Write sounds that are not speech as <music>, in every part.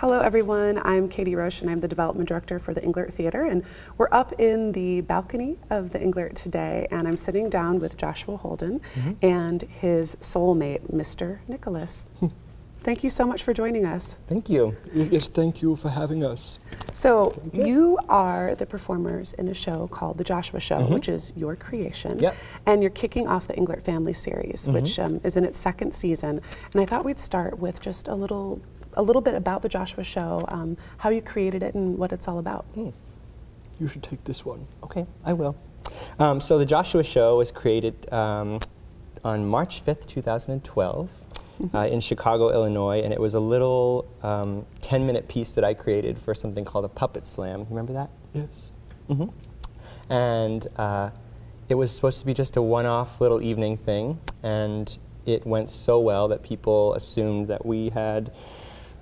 Hello, everyone. I'm Katie Roche, and I'm the development director for the Englert Theater. And we're up in the balcony of the Englert today, and I'm sitting down with Joshua Holden mm -hmm. and his soulmate, Mr. Nicholas. <laughs> Thank you so much for joining us. Thank you. Yes, thank you for having us. So, you are the performers in a show called The Joshua Show, mm -hmm. which is your creation. Yep. And you're kicking off the Englert Family series, mm -hmm. which um, is in its second season. And I thought we'd start with just a little a little bit about the Joshua Show, um, how you created it, and what it's all about. Mm. You should take this one. Okay, I will. Um, so the Joshua Show was created um, on March 5th, 2012. Mm-hmm. Uh, in Chicago, Illinois, and it was a little 10 minute piece that I created for something called a puppet slam. You remember that? Yes. Mm -hmm. And uh, it was supposed to be just a one off little evening thing, and it went so well that people assumed that we had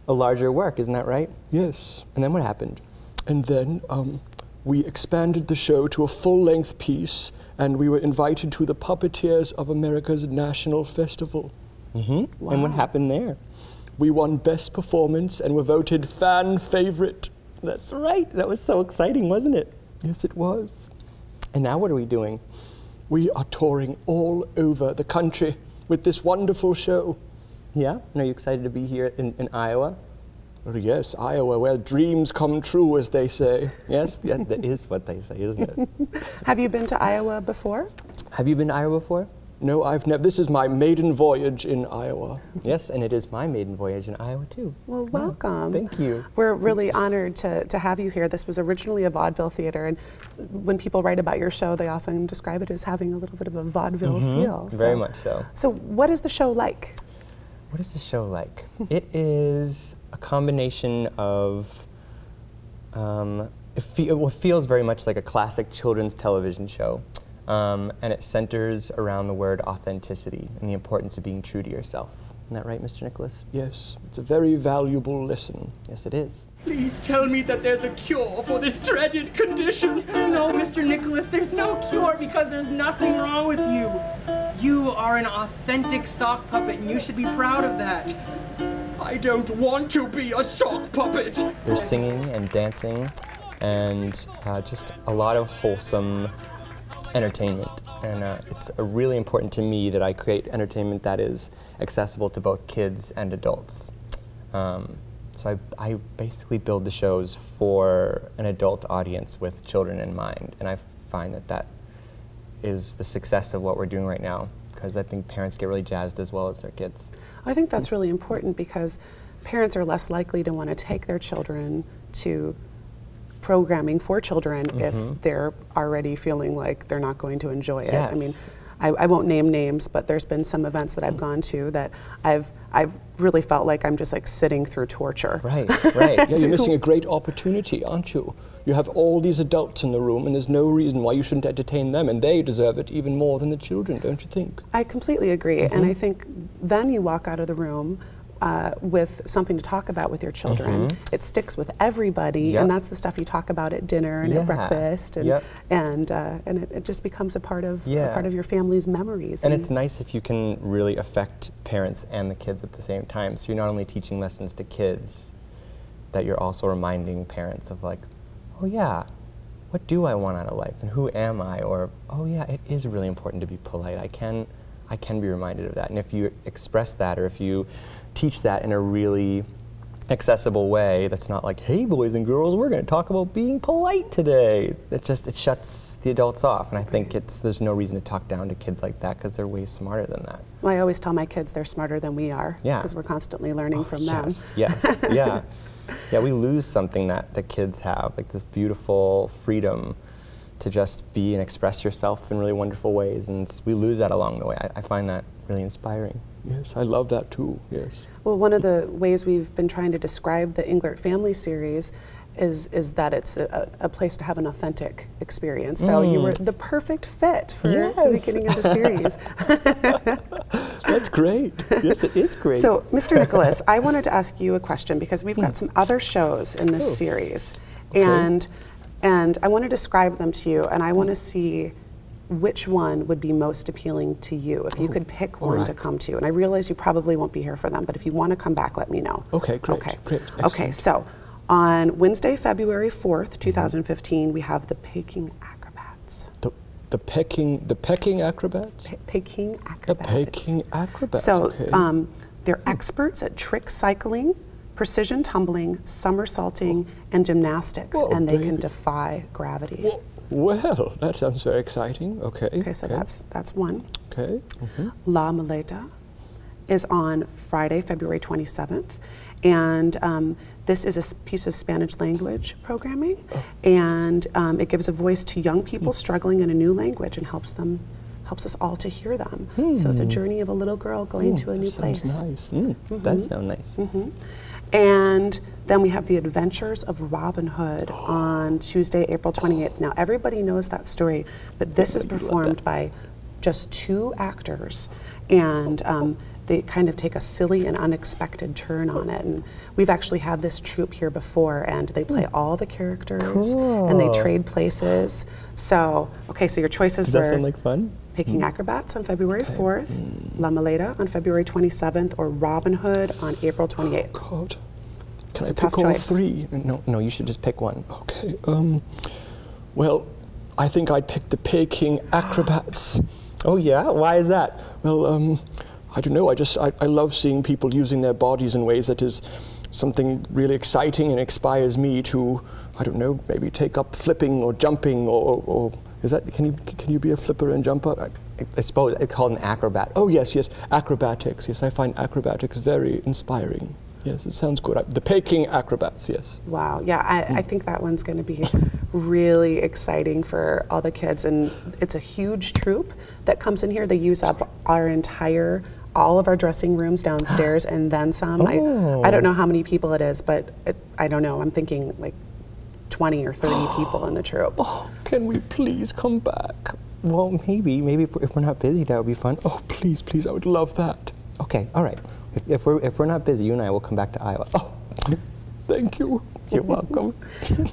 a larger work, isn't that right? Yes. And then what happened? And then um, we expanded the show to a full length piece, and we were invited to the Puppeteers of America's National Festival. Mm-hmm. Wow. And what happened there? We won Best Performance and were voted fan favorite. That's right. That was so exciting, wasn't it? Yes, it was. And now what are we doing? We are touring all over the country with this wonderful show. Yeah? And are you excited to be here in, in Iowa? Oh, yes, Iowa, where dreams come true, as they say. Yes, yeah, that is what they say, isn't it? <laughs> Have you been to Iowa before? Have you been to Iowa before? No, I've never. This is my maiden voyage in Iowa. Yes, and it is my maiden voyage in Iowa too. Well, welcome. Yeah, thank you. We're really honored to, to have you here. This was originally a vaudeville theater, and when people write about your show, they often describe it as having a little bit of a vaudeville mm -hmm. feel. So. Very much so. So, what is the show like? What is the show like? <laughs> it is a combination of. Um, it, fe it feels very much like a classic children's television show. Um, and it centers around the word authenticity and the importance of being true to yourself. Isn't that right, Mr. Nicholas? Yes, it's a very valuable lesson. Yes, it is. Please tell me that there's a cure for this dreaded condition. No, Mr. Nicholas, there's no cure because there's nothing wrong with you. You are an authentic sock puppet and you should be proud of that. I don't want to be a sock puppet. There's singing and dancing and uh, just a lot of wholesome entertainment. And uh, it's really important to me that I create entertainment that is accessible to both kids and adults. Um, so I, I, basically build the shows for an adult audience with children in mind. And I find that that is the success of what we're doing right now because I think parents get really jazzed as well as their kids. I think that's really important because parents are less likely to want to take their children to programming for children mm -hmm. if mm-hmm. they're already feeling like they're not going to enjoy it. Yes. I mean, I, I, won't name names, but there's been some events that I've mm. gone to that I've I've really felt like I'm just like sitting through torture. Right, right. <laughs> yeah, you're missing a great opportunity, aren't you? You have all these adults in the room, and there's no reason why you shouldn't entertain them, and they deserve it even more than the children, don't you think? I completely agree, mm -hmm. and I think then you walk out of the room uh, with something to talk about with your children. Mm -hmm. It sticks with everybody, yep. and that's the stuff you talk about at dinner and yeah. at breakfast, and yep. and uh, and it, it, just becomes a part of yeah. a part of your family's memories. And, and, it's nice if you can really affect parents and the kids at the same time. So you're not only teaching lessons to kids, that you're also reminding parents of like, oh yeah, what do I want out of life, and who am I? Or oh yeah, it is really important to be polite. I can I can be reminded of that. And if you express that, or if you teach that in a really accessible way that's not like, hey, boys and girls, we're going to talk about being polite today. It just, it shuts the adults off. And I think it's, there's no reason to talk down to kids like that because they're way smarter than that. Well, I always tell my kids they're smarter than we are. Yeah. Because we're constantly learning oh, from yes, them. Yes, yeah. <laughs> yeah, we lose something that the kids have, like this beautiful freedom to just be and express yourself in really wonderful ways. And we lose that along the way. I, I find that really inspiring. Yes, I love that too, yes. Well, one of the ways we've been trying to describe the Englert family series is, is that it's a, a place to have an authentic experience. So mm. you were the perfect fit for yes. the beginning of the series. <laughs> That's great. Yes, it is great. So, Mr. Nicholas, I wanted to ask you a question because we've got hmm. some other shows in this oh. series. Okay. And, and I want to describe them to you, and I want to see which one would be most appealing to you if you could pick one to come to. And I realize you probably won't be here for them, but if you want to come back, let me know. Okay, great, Okay. great, Okay, so on Wednesday, February 4th, Mm-hmm. 2015, we have the Peking Acrobats. The, the pecking, the pecking acrobats? Pe- Peking The Acrobats. Peking acrobats, So okay. um, they're experts at trick cycling, precision tumbling, somersaulting, and gymnastics, Whoa, and they can defy gravity. Whoa, well, that sounds very exciting. Okay. Okay, so that's that's one. Okay. La Maleta is on Friday, February 27th. And um, this is a piece of Spanish language programming. Oh. And um, it gives a voice to young people Hmm. struggling in a new language and helps them, helps us all to hear them. So it's a journey of a little girl going to a new Hmm. Sounds place. nice. Mm, Mm-hmm. That sounds nice. And then we have The Adventures of Robin Hood <gasps> on Tuesday, April 28th. Now, everybody knows that story, but this is performed by just two actors, and um, they kind of take a silly and unexpected turn on it. And we've actually had this troupe here before, and they play all the characters, and they trade places. So, okay, so your choices Does were that sound like fun? Peking Acrobats on February 4th, La Maleta on February 27th, or Robin Hood on April 28th. God. Can It's I pick all choice. three? No, no, you should just pick one. Okay. Um, well, I think I'd pick the Peking acrobats. <gasps> Oh yeah, why is that? Well, um, I don't know. I just I, I love seeing people using their bodies in ways that is something really exciting and inspires me to I don't know maybe take up flipping or jumping or, or is that can you can you be a flipper and jumper? I, I suppose it's called an acrobat. oh yes yes acrobatics yes I find acrobatics very inspiring. Yes, it sounds good. The Peking acrobats, yes. Wow, yeah, I, I think that one's going to be really exciting for all the kids. And it's a huge troupe that comes in here. They use up our entire, all of our dressing rooms downstairs and then some. I, I don't know how many people it is, but it, I don't know. I'm thinking like 20 or 30 <gasps> people in the troupe. Oh, can we please come back? Well, maybe, maybe if we're, if we're not busy, that would be fun. Oh, please, please, I would love that. Okay, all right. If, if we're if we're not busy, you and I will come back to Iowa. Oh, thank you. <laughs> You're welcome. <laughs>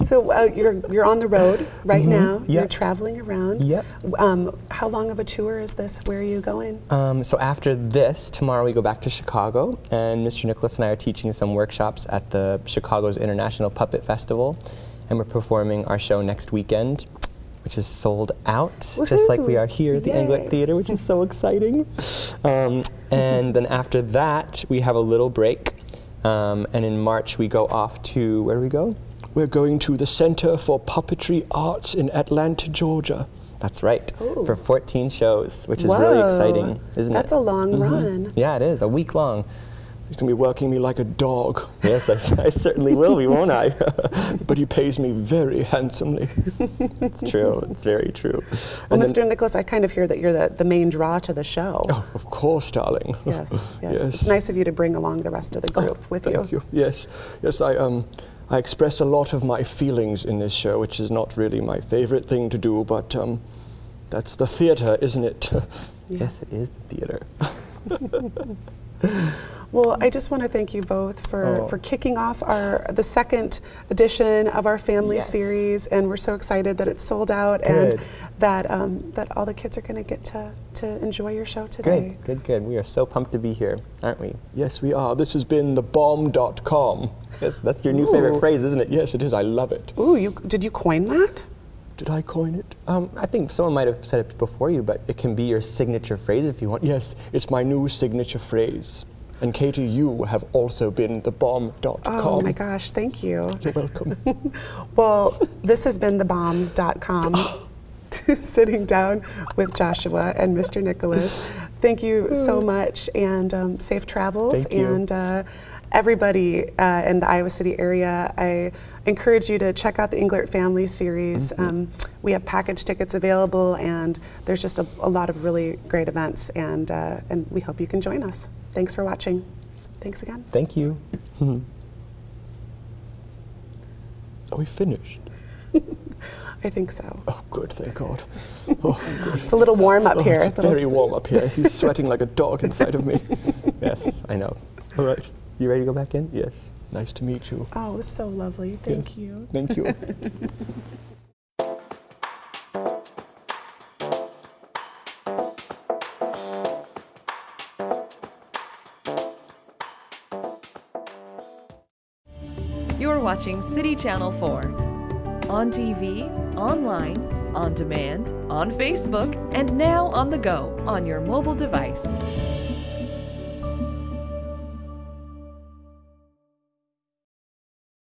So uh, you're, you're on the road right now. You're traveling around. Yep. Um, how long of a tour is this? Where are you going? Um, so after this, tomorrow we go back to Chicago, and Mr. Nicholas and I are teaching some workshops at the Chicago's International Puppet Festival, and we're performing our show next weekend, which is sold out, just like we are here at the Yay. Englert Theater, which is so exciting. <laughs> Um, and then after that, we have a little break, um, and in March we go off to where do we go? We're going to the Center for Puppetry Arts in Atlanta, Georgia. That's right, Ooh. for 14 shows, which is really exciting, isn't That's it? That's a long run. yeah, it is a week long. He's going to be working me like a dog, Yes, I, I certainly will be, won't I? <laughs> but he pays me very handsomely. it's true. It's very true. Well, And then- Mr. Nicholas, I kind of hear that you're the, the main draw to the show. Oh, of course, darling. Yes, yes, <laughs> Yes. It's nice of you to bring along the rest of the group with Thank you. Yes, yes. I um, I express a lot of my feelings in this show, which is not really my favorite thing to do, but um, that's the theater, isn't it? <laughs> yes, it is the theater. Well, I just want to thank you both for, Oh. for kicking off our the second edition of our family Yes. series, and we're so excited that it's sold out and that um, that all the kids are going to get to to enjoy your show today. Good, good, good. We are so pumped to be here, aren't we? yes, we are. This has been thebomb.com. Yes, that's your new favorite phrase, isn't it? Yes, it is. I love it. Ooh, you did you coin that? Did I coin it? Um, I think someone might have said it before you, but it can be your signature phrase if you want. Yes, it's my new signature phrase. And Katie, you have also been thebomb.com. Oh my gosh, thank you. You're welcome. <laughs> Well, this has been thebomb.com. <gasps> <laughs> Sitting down with Joshua and Mr. Nicholas. Thank you so <laughs> much and um, safe travels. Thank you. And uh, everybody uh, in the Iowa City area, I encourage you to check out the Englert Family Series. Mm-hmm. Um, we have package tickets available, and there's just a, a lot of really great events, and, uh, and we hope you can join us. Thanks for watching. Thanks again. Thank you. <laughs> Are we finished? <laughs> I think so. Oh, good, thank God. <laughs> Oh, good. It's a little warm up Oh, here. it's very warm up here. He's sweating like a dog inside of me. yes, I know. All right. You ready to go back in? Yes. Nice to meet you. Oh, it's so lovely. Thank yes. you. Thank you. You're watching City Channel 4 on TV, online, on demand, on Facebook, and now on the go on your mobile device.